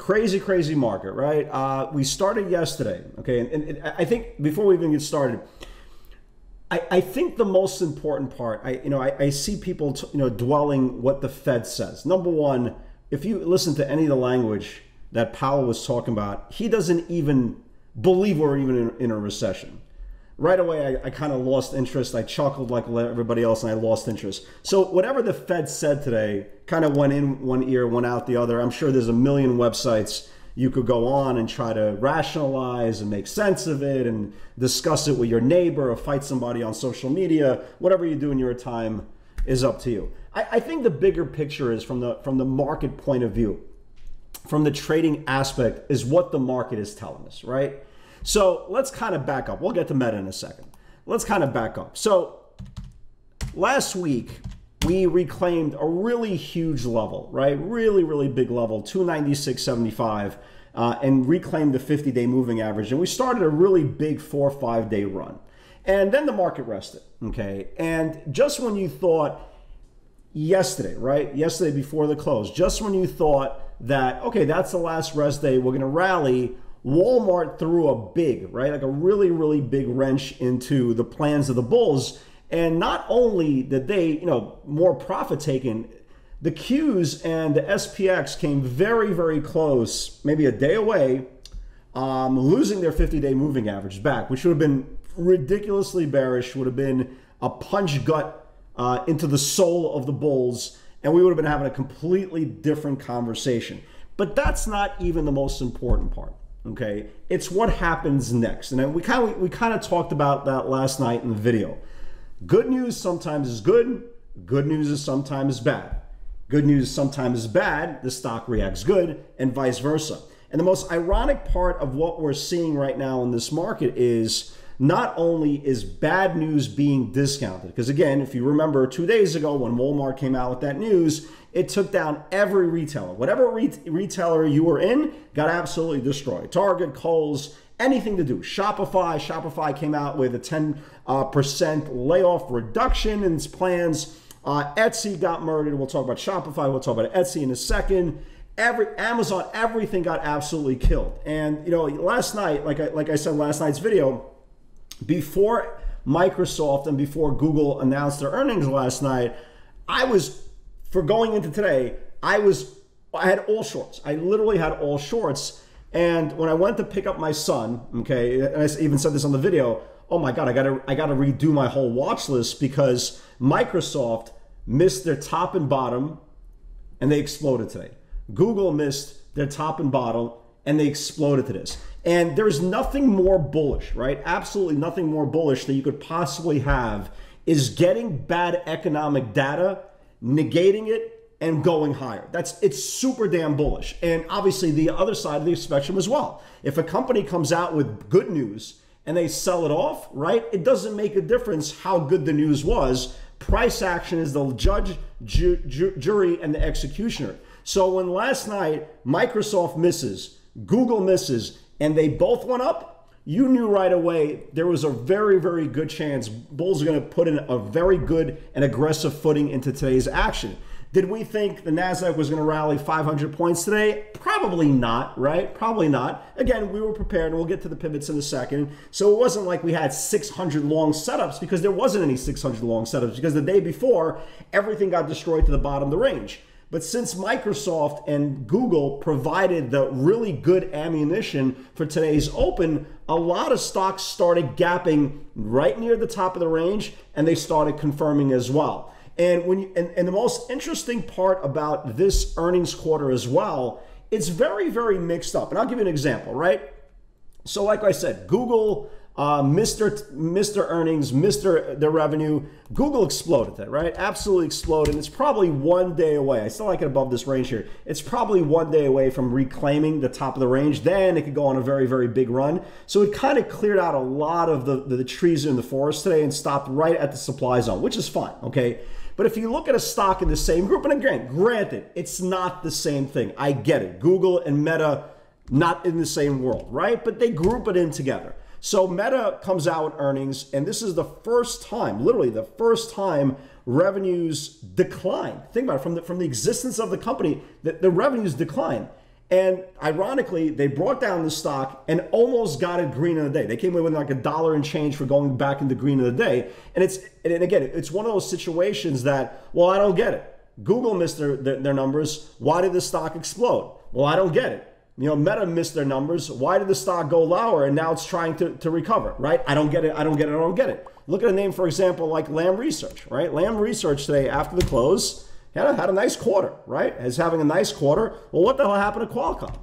Crazy, crazy market, right? Uh, we started yesterday, okay? And, and, I think before we even get started, I, I think the most important part, I you know, I, I see people you know dwelling what the Fed says. Number one, if you listen to any of the language that Powell was talking about, he doesn't even believe we're even in, in a recession right away I, I kind of lost interest. I chuckled like everybody else and I lost interest. So whatever the Fed said today kind of went in one ear, went out the other. I'm sure there's a million websites you could go on and try to rationalize and make sense of it and discuss it with your neighbor or fight somebody on social media. Whatever you do in your time is up to you. I, I think the bigger picture is from the from the market point of view, from the trading aspect, is what the market is telling us, right? So let's kind of back up. We'll get to Meta in a second. Let's kind of back up. So last week, we reclaimed a really huge level, right? Really, really big level, 296.75, uh, and reclaimed the 50 day moving average. And we started a really big four or five day run. And then the market rested, okay? And just when you thought yesterday, right? Yesterday before the close, just when you thought that, okay, that's the last rest day, we're to rally Walmart threw a big, right, like a really, really big wrench into the plans of the Bulls. And not only did they, you know, more profit taken, the Qs and the SPX came very, very close, maybe a day away, um, losing their 50 day moving average back, which would have been ridiculously bearish, would have been a punch gut uh, into the soul of the Bulls, and we would have been having a completely different conversation. But that's not even the most important part. Okay, it's what happens next, and we kind of we kind of talked about that last night in the video. Good news sometimes is good. Good news is sometimes bad. Good news sometimes is bad. The stock reacts good, and vice versa. And the most ironic part of what we're seeing right now in this market is not only is bad news being discounted, because again, if you remember two days ago when Walmart came out with that news, it took down every retailer. Whatever re- retailer you were in got absolutely destroyed. Target, Kohl's, anything to do. Shopify, Shopify came out with a 10% uh, layoff reduction in its plans. Uh, Etsy got murdered. We'll talk about Shopify. We'll talk about Etsy in a second. Every Amazon, everything got absolutely killed. And you know, last night, like I, like I said last night's video, before Microsoft and before Google announced their earnings last night, I was for going into today, I was I had all shorts. I literally had all shorts. And when I went to pick up my son, okay, and I even said this on the video, oh my god, I gotta I gotta redo my whole watch list because Microsoft missed their top and bottom and they exploded today. Google missed their top and bottom and they exploded to this. And there's nothing more bullish, right? Absolutely nothing more bullish that you could possibly have is getting bad economic data, negating it, and going higher. That's it's super damn bullish. And obviously the other side of the spectrum as well. If a company comes out with good news and they sell it off, right? It doesn't make a difference how good the news was. Price action is the judge, ju- ju- jury, and the executioner. So when last night Microsoft misses, Google misses, and they both went up, you knew right away there was a very, very good chance Bulls are going to put in a very good and aggressive footing into today's action. Did we think the NASDAQ was going to rally 500 points today? Probably not, right? Probably not. Again, we were prepared, and we'll get to the pivots in a second. So it wasn't like we had 600 long setups because there wasn't any 600 long setups because the day before, everything got destroyed to the bottom of the range. But since Microsoft and Google provided the really good ammunition for today's open, a lot of stocks started gapping right near the top of the range and they started confirming as well. And when you, and, and the most interesting part about this earnings quarter as well, it's very, very mixed up. And I'll give you an example, right? So, like I said, Google uh, Mr. Mr. Earnings, Mr. The revenue. Google exploded that, right? Absolutely exploded. And It's probably one day away. I still like it above this range here. It's probably one day away from reclaiming the top of the range. Then it could go on a very, very big run. So it kind of cleared out a lot of the, the, the trees in the forest today and stopped right at the supply zone, which is fine, okay? But if you look at a stock in the same group, and again, granted, it's not the same thing. I get it. Google and Meta, not in the same world, right? But they group it in together. So Meta comes out with earnings, and this is the first time, literally the first time, revenues decline. Think about it from the from the existence of the company, the, the revenues decline. And ironically, they brought down the stock and almost got it green in the day. They came away with like a dollar and change for going back into green in the day. And it's and again, it's one of those situations that, well, I don't get it. Google missed their, their, their numbers. Why did the stock explode? Well, I don't get it. You know, Meta missed their numbers. Why did the stock go lower and now it's trying to, to recover, right? I don't get it. I don't get it. I don't get it. Look at a name, for example, like Lam Research, right? Lam Research today, after the close, had a, had a nice quarter, right? Is having a nice quarter. Well, what the hell happened to Qualcomm,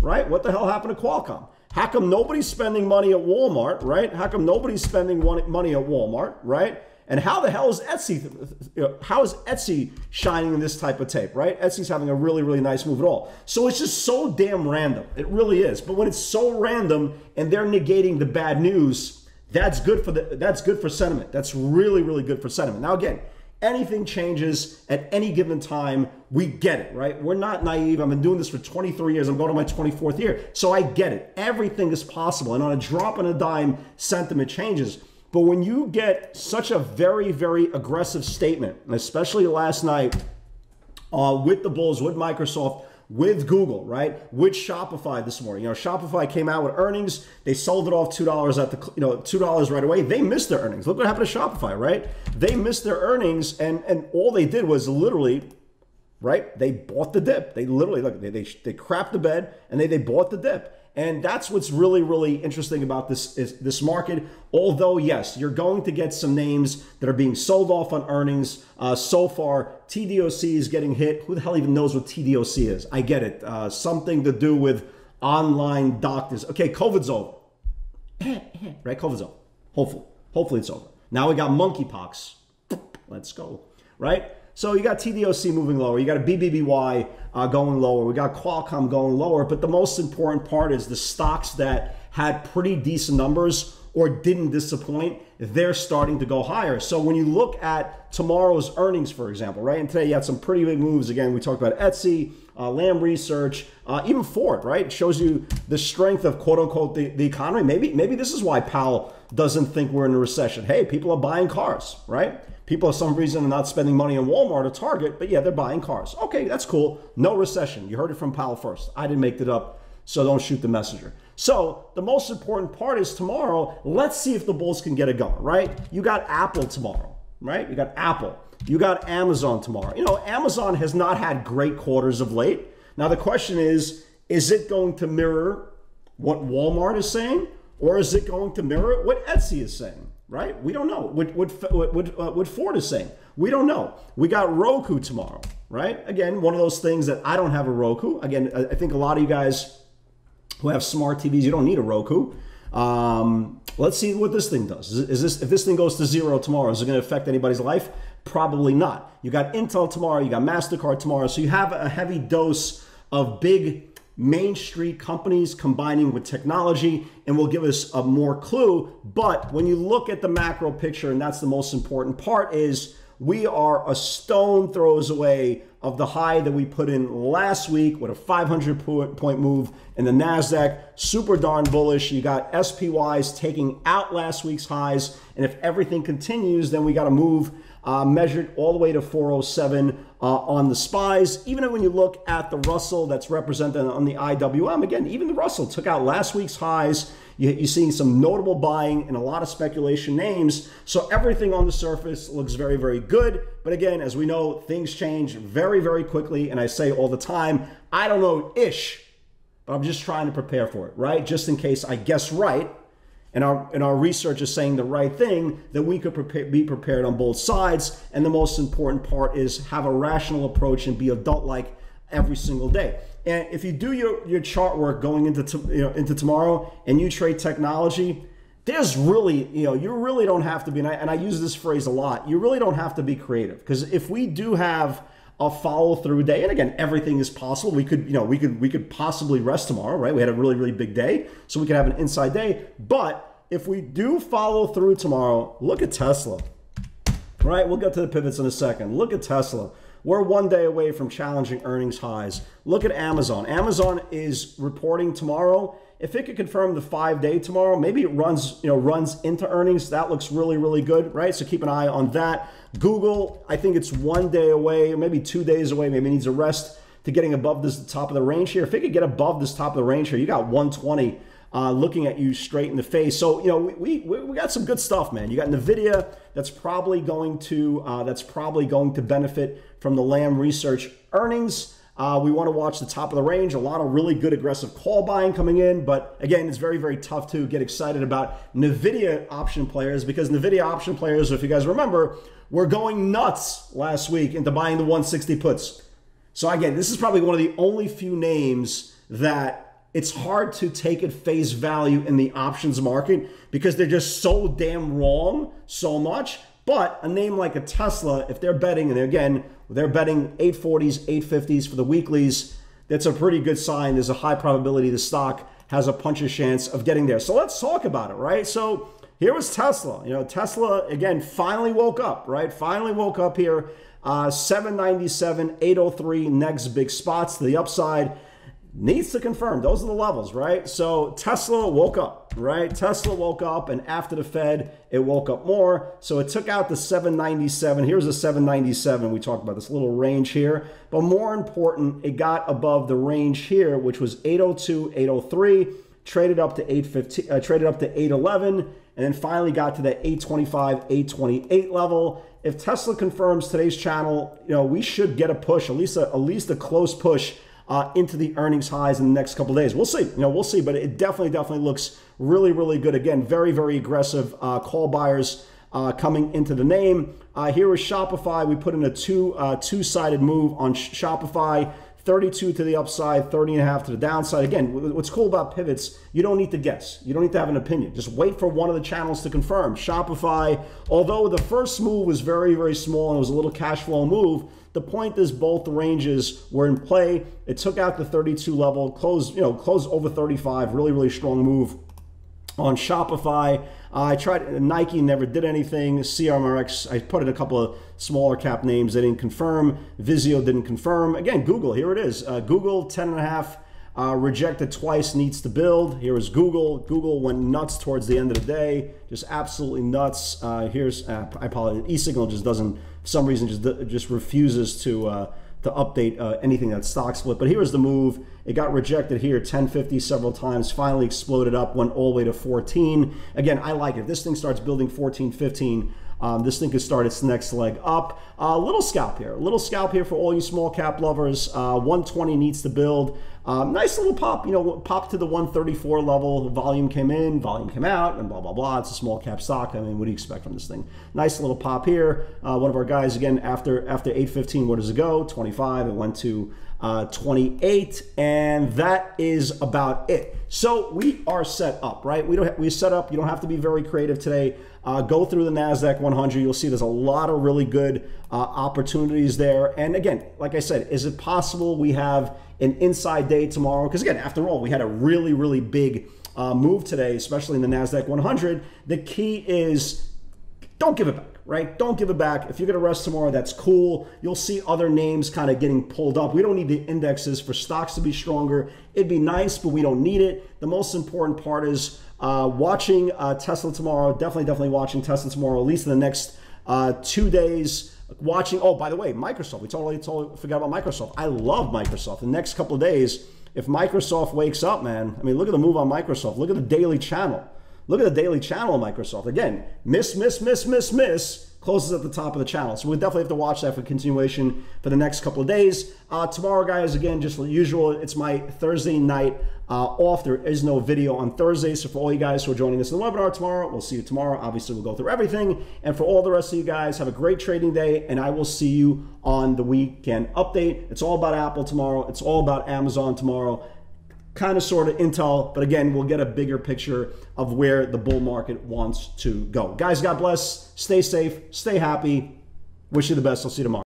right? What the hell happened to Qualcomm? How come nobody's spending money at Walmart, right? How come nobody's spending money at Walmart, right? And how the hell is Etsy? How is Etsy shining in this type of tape, right? Etsy's having a really, really nice move at all. So it's just so damn random. It really is. But when it's so random and they're negating the bad news, that's good for the that's good for sentiment. That's really, really good for sentiment. Now again, anything changes at any given time. We get it, right? We're not naive. I've been doing this for 23 years. I'm going to my 24th year. So I get it. Everything is possible. And on a drop in a dime, sentiment changes. But when you get such a very, very aggressive statement, especially last night uh, with the Bulls, with Microsoft, with Google, right? With Shopify this morning. You know, Shopify came out with earnings. They sold it off two dollars at the you know two dollars right away. They missed their earnings. Look what happened to Shopify, right? They missed their earnings, and and all they did was literally, right? They bought the dip. They literally look they they, they crapped the bed and they they bought the dip. And that's what's really, really interesting about this is this market. Although, yes, you're going to get some names that are being sold off on earnings. Uh, so far, TDOC is getting hit. Who the hell even knows what TDOC is? I get it. Uh, something to do with online doctors. Okay, COVID's over. right? COVID's over. Hopefully. Hopefully it's over. Now we got monkeypox. Let's go. Right? So you got TDOC moving lower. You got a BBBY uh, going lower. We got Qualcomm going lower. But the most important part is the stocks that had pretty decent numbers or didn't disappoint, they're starting to go higher. So when you look at tomorrow's earnings, for example, right? And today you had some pretty big moves. Again, we talked about Etsy, uh, Lam Research, uh, even Ford, right? It shows you the strength of quote unquote the, the economy. Maybe maybe this is why Powell doesn't think we're in a recession. Hey, people are buying cars, right? People, for some reason, are not spending money on Walmart or Target, but yeah, they're buying cars. Okay, that's cool. No recession. You heard it from Powell first. I didn't make it up, so don't shoot the messenger. So the most important part is tomorrow. Let's see if the Bulls can get it going, right? You got Apple tomorrow, right? You got Apple. You got Amazon tomorrow. You know, Amazon has not had great quarters of late. Now the question is, is it going to mirror what Walmart is saying, or is it going to mirror what Etsy is saying? Right? We don't know what what what, uh, what Ford is saying. We don't know. We got Roku tomorrow, right? Again, one of those things that I don't have a Roku. Again, I think a lot of you guys who have smart TVs, you don't need a Roku. Um, let's see what this thing does. Is, is this if this thing goes to zero tomorrow? Is it going to affect anybody's life? Probably not. You got Intel tomorrow. You got Mastercard tomorrow. So you have a heavy dose of big Main Street companies combining with technology and will give us a more clue. But when you look at the macro picture, and that's the most important part, is we are a stone throws away of the high that we put in last week with a 500 point move in the NASDAQ. Super darn bullish. You got SPYs taking out last week's highs. And if everything continues, then we got to move uh, measured all the way to 407 uh, on the SPYs. Even when you look at the Russell that's represented on the IWM, again, even the Russell took out last week's highs. You, you're seeing some notable buying and a lot of speculation names. So everything on the surface looks very, very good. But again, as we know, things change very, very quickly. And I say all the time, I don't know ish, but I'm just trying to prepare for it, right? Just in case I guess right and our and our research is saying the right thing, that we could prepare, be prepared on both sides. And the most important part is have a rational approach and be adult-like every single day. And if you do your, your chart work going into to, you know into tomorrow and you trade technology, there's really, you know, you really don't have to be, and I, and I use this phrase a lot, you really don't have to be creative. Because if we do have a follow through day, and again, everything is possible. We could, you know, we could we could possibly rest tomorrow, right? We had a really, really big day, so we could have an inside day. But if we do follow through tomorrow, look at Tesla. Right? We'll get to the pivots in a second. Look at Tesla. We're one day away from challenging earnings highs. Look at Amazon. Amazon is reporting tomorrow. If it could confirm the five day tomorrow, maybe it runs, you know, runs into earnings. That looks really, really good, right? So keep an eye on that. Google, I think it's one day away, or maybe two days away. Maybe needs a rest to getting above this top of the range here. If it could get above this top of the range here, you got 120 uh, looking at you straight in the face. So you know we, we, we got some good stuff, man. You got Nvidia that's probably going to uh, that's probably going to benefit from the Lam Research earnings. Uh, we want to watch the top of the range. A lot of really good aggressive call buying coming in, but again, it's very very tough to get excited about Nvidia option players because Nvidia option players, if you guys remember, were going nuts last week into buying the 160 puts. So again, this is probably one of the only few names that it's hard to take at face value in the options market because they're just so damn wrong so much. But a name like a Tesla, if they're betting, and again, they're betting 840s, 850s for the weeklies, that's a pretty good sign. There's a high probability the stock has a puncher's chance of getting there. So let's talk about it, right? So here was Tesla. You know, Tesla, again, finally woke up, right? Finally woke up here. Uh, 797, 803, next big spots to the upside needs to confirm. Those are the levels right? So tesla woke up right? Tesla woke up and after the fed it woke up more. So it took out the 797 here's the 797 we talked about this little range here. But more important it got above the range here which was 802 803 traded up to 815 uh, traded up to 811 and then finally got to that 825 828 level. If tesla confirms today's channel you know we should get a push at least a, at least a close push uh, into the earnings highs in the next couple days. We'll see. You know, we'll see. But it definitely, definitely looks really, really good. Again, very, very aggressive uh, call buyers uh, coming into the name. Uh, here is Shopify. We put in a two uh, two sided move on Shopify. 32 to the upside, 30 and a half to the downside. Again, what's cool about pivots, you don't need to guess. You don't need to have an opinion. Just wait for one of the channels to confirm. Shopify, although the first move was very, very small and it was a little cash flow move, the point is both ranges were in play. It took out the 32 level, closed, you know, closed over 35. Really, really strong move on Shopify. I tried Nike, never did anything. CRMRX, I put in a couple of smaller cap names. They didn't confirm. Vizio didn't confirm. Again, Google, here it is. Uh, Google, 10 and a half. Uh, rejected twice, needs to build. Here is Google. Google went nuts towards the end of the day, just absolutely nuts. Uh, here's, uh, I apologize, eSignal just doesn't for some reason just just refuses to uh, to update uh, anything that's stock split. But here was the move. It got rejected here, 1050 several times, finally exploded up, went all the way to 14. Again, I like it. If this thing starts building 14, 15, um, this thing could start its next leg up. A uh, little scalp here, a little scalp here for all you small cap lovers. Uh, 120 needs to build. Um, nice little pop, you know, pop to the 134 level. Volume came in, volume came out, and blah, blah, blah. It's a small cap stock. I mean, what do you expect from this thing? Nice little pop here. Uh, one of our guys, again, after after 815, where does it go? 25. It went to uh, 28, and that is about it. So we are set up, right? We don't. we set up. You don't have to be very creative today. Uh, go through the Nasdaq 100. You'll see there's a lot of really good uh, opportunities there. And again, like I said, is it possible we have an inside day tomorrow? Because again, after all, we had a really really big uh, move today, especially in the Nasdaq 100. The key is don't give it back right? Don't give it back. If you're going to rest tomorrow, that's cool. You'll see other names kind of getting pulled up. We don't need the indexes for stocks to be stronger. It'd be nice, but we don't need it. The most important part is uh, watching uh, Tesla tomorrow. Definitely, definitely watching Tesla tomorrow, at least in the next uh, two days. Watching, oh, by the way, Microsoft. We totally, totally forgot about Microsoft. I love Microsoft. The next couple of days, if Microsoft wakes up, man, I mean, look at the move on Microsoft. Look at the daily channel. Look at the daily channel of Microsoft. Again, miss, miss, miss, miss, miss closes at the top of the channel. So we definitely have to watch that for continuation for the next couple of days. Uh, tomorrow, guys, again, just like usual, it's my Thursday night uh, off. There is no video on Thursday. So for all you guys who are joining us in the webinar tomorrow, we'll see you tomorrow. Obviously, we'll go through everything. And for all the rest of you guys, have a great trading day, and I will see you on the weekend update. It's all about Apple tomorrow. It's all about Amazon tomorrow. Kind of sort of intel, but again, we'll get a bigger picture of where the bull market wants to go. Guys, God bless. Stay safe. Stay happy. Wish you the best. I'll see you tomorrow.